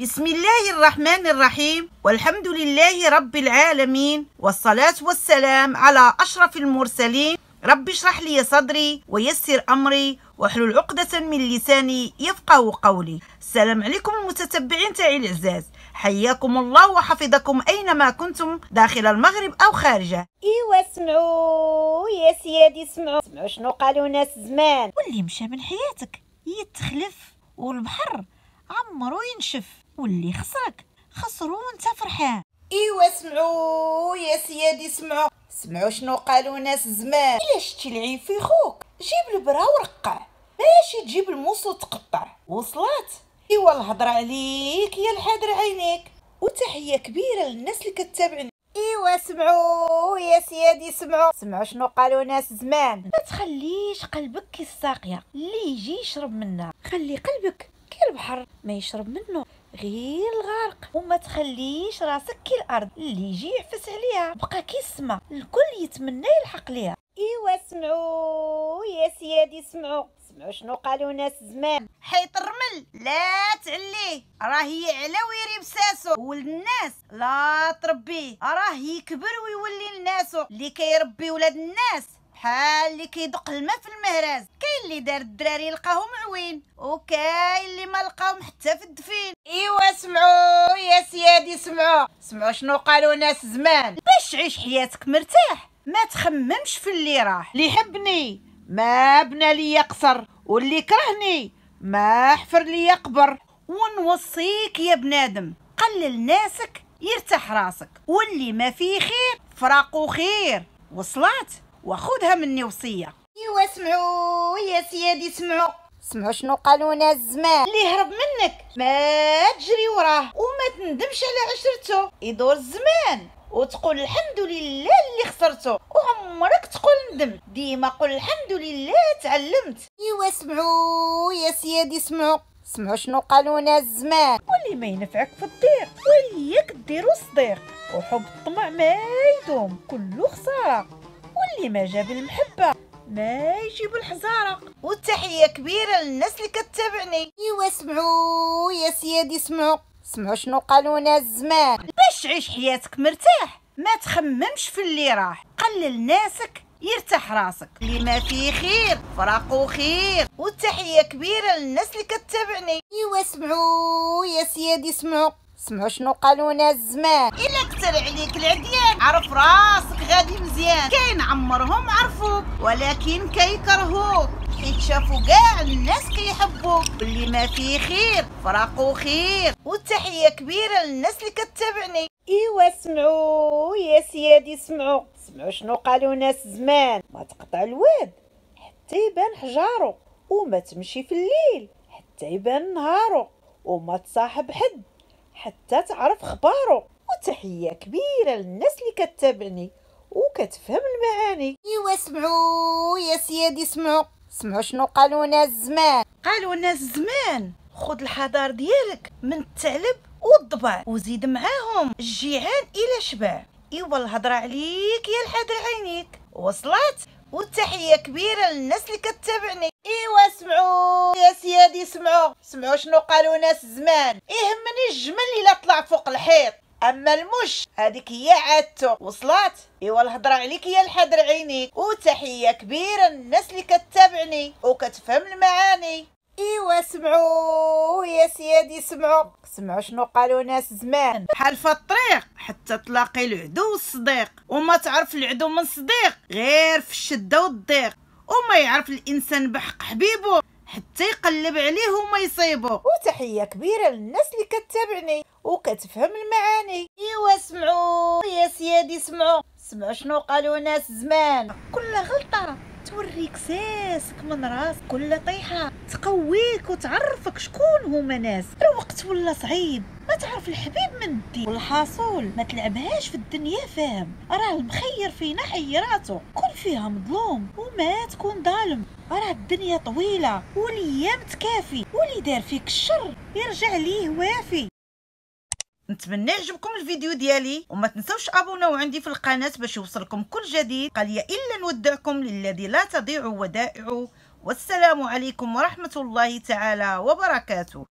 بسم الله الرحمن الرحيم. والحمد لله رب العالمين. والصلاة والسلام على أشرف المرسلين. رب اشرح لي صدري ويسر أمري. واحلل عقدة من لساني يفقه قولي. السلام عليكم المتتبعين تاعي العزاز. حياكم الله وحفظكم أينما كنتم داخل المغرب أو خارجه. إيوا سمعوا يا سيادي سمعوا. سمعوا شنو قالوا ناس زمان. واللي مشى من حياتك يتخلف والبحر عمرو ينشف واللي خسرك خسرو وانت فرحان. إيوا سمعوا يا سيادي سمعوا. سمعوا شنو قالوا ناس زمان. الا شتي العيب في خوك؟ جيب البرا ورقع ماشي تجيب الموس وتقطع؟ وصلات. إيوا الهضرة عليك يا الحاضر عينيك. وتحية كبيرة للناس اللي كتابعني إيوا سمعوا. يا سيادي سمعوا. سمعوا شنو قالوا ناس زمان. ما تخليش قلبك كي الساقية اللي يجي يشرب منها. خلي قلبك كي البحر ما يشرب منه. غير الغرق. وما تخليش راسك كي الأرض اللي يجي يعفس عليها. بقى كي السما الكل يتمنى يلحق ليها. ايوا سمعوا يا سيادي سمعوا سمعوا شنو قالوا ناس زمان. حيط الرمل لا تعليه راه يعلى ويري بساسو. ولد الناس لا تربيه راه يكبر ويولي لناسو. اللي كيربي ولاد الناس. بحال اللي كيدق الماء في المهراز. كاين اللي دار الدراري لقاهم عوين وكاين اللي ما لقاهم حتى في الدفين. ايوا سمعوا يا سيادي سمعوا سمعوا شنو قالوا ناس زمان. باش تعيش حياتك مرتاح. ما تخممش في اللي راح. اللي يحبني ما بنى لي قصر واللي كرهني ما حفر لي قبر ونوصيك يا بنادم قلل ناسك يرتاح راسك. واللي ما فيه خير فراقو خير. وصلات؟ وخذها مني وصية. ايوا سمعوا يا سيادي سمعوا سمعوا شنو قالوا ناس زمان. اللي هرب منك ما تجري وراه وما تندمش على عشرته. يدور الزمان. وتقول الحمد لله اللي خسرته وعمرك تقول ندم. ديما قول الحمد لله تعلمت. ايوا سمعوا يا سيادي سمعوا. سمعوا شنو قالوا ناس زمان. واللي ما ينفعك في الضيق وياك ديرو صديق وحب الطمع ما يدوم كله خسارة. واللي ما جاب المحبة ما يجيب الحزارة. والتحية كبيرة للناس اللي كتابعني. ايوا سمعوا يا سيادي سمعوا. سمعوا شنو قالوا ناس زمان باش تعيش حياتك مرتاح ما تخممش في اللي راح. قلل ناسك يرتاح راسك. اللي ما فيه خير فراقو خير. والتحية كبيرة للناس اللي كتابعني أيوا سمعوا. يا سيادي سمعوا. سمعوا شنو قالوا ناس زمان إلا كتر عليك العديان. عرف راسك غادي مزيان. كاين عمرهم عرفوك ولكن كيكرهوك. شافوا كاع الناس كيحبوك واللي ما فيه خير فراقو خير. والتحية كبيرة للناس اللي كتابعني إيوا سمعوا. يا سيادي سمعوا. سمعوا شنو قالوا ناس زمان. ما تقطع الواد حتى يبان حجارو وما تمشي في الليل حتى يبان نهارو وما تصاحب حد حتى تعرف خبارو وتحية كبيرة للناس اللي كتابعني وكتفهم المعاني. إيوا سمعوا. يا سيادي سمعوا. سمعوا شنو قالوا ناس زمان. قالوا الناس زمان خذ الحضار ديالك من الثعلب والضبع وزيد معاهم الجيعان إلى شبع. إيوا الهضرة عليك يا الحاضر عينيك وصلت؟ والتحية كبيرة للناس اللي كتابعني إيوا سمعوا. يا سيادي سمعوا. سمعوا شنو قالوا ناس زمان. يهمني الجمل اللي طلع فوق الحيط. أما المش هذيك هي عادته وصلت إيوا الهضرة عليك يا الحاضر عينيك وتحية كبيرة للناس اللي كتابعني وكتفهم المعاني. إيوا سمعوا يا سيادي سمعوا. سمعوا شنو قالوا ناس زمان. بحال في الطريق حتى تلاقي العدو والصديق وما تعرف العدو من صديق غير في الشدة والضيق. وما يعرف الإنسان بحق حبيبه. حتى يقلب عليه وما يصيبه وتحية كبيرة للناس اللي كتابعني وكتفهم المعاني. إيوا سمعوا. يا سيادي سمعوا. سمعوا شنو قالوا ناس زمان. كل غلطة. توريك ساسك من راس كل طيحة. تقويك وتعرفك شكون هما ناس. الوقت ولا صعيب. ما تعرف الحبيب من الدين. والحاصول ما تلعبهاش في الدنيا فاهم راه المخير فينا حيراته كل فيها مظلوم. وما تكون ظالم. راه الدنيا طويلة. والأيام تكافي. واللي دار فيك الشر يرجع ليه وافي. نتمنى يعجبكم الفيديو ديالي وما تنسوش ابوناو عندي في القناة باش يوصلكم كل جديد. قال إلا نودعكم للذي لا تضيع ودائعه. والسلام عليكم ورحمة الله تعالى وبركاته.